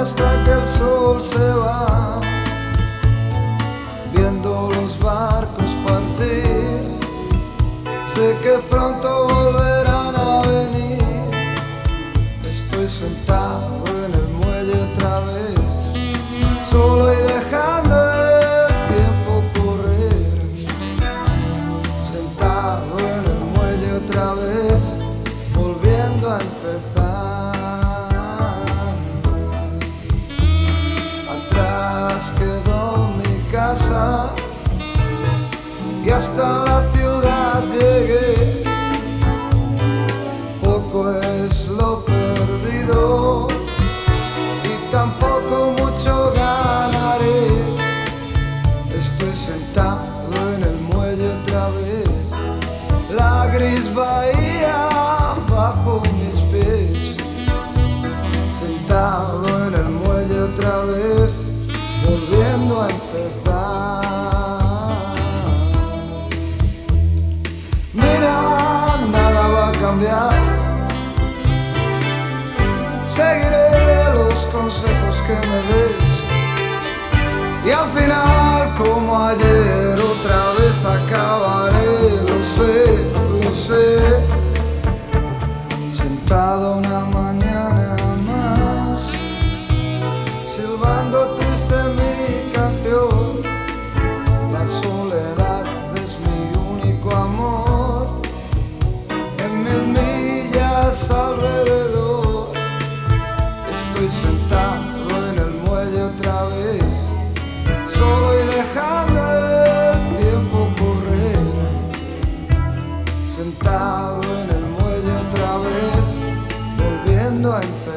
hasta que el sol se va, viendo los barcos partir, sé que pronto volverán a venir, estoy sentado en el muelle otra vez, solo y dejando el tiempo correr, sentado en el muelle otra vez. Y hasta la ciudad llegué. Poco es lo perdido y tampoco mucho ganaré. Estoy sentado en el muelle otra vez, la gris bahía bajo mis pies. Sentado en el muelle otra vez, volviendo a empezar. Seguiré los consejos que me des. solo y dejando el tiempo correr, sentado en el muelle otra vez, volviendo a empezar.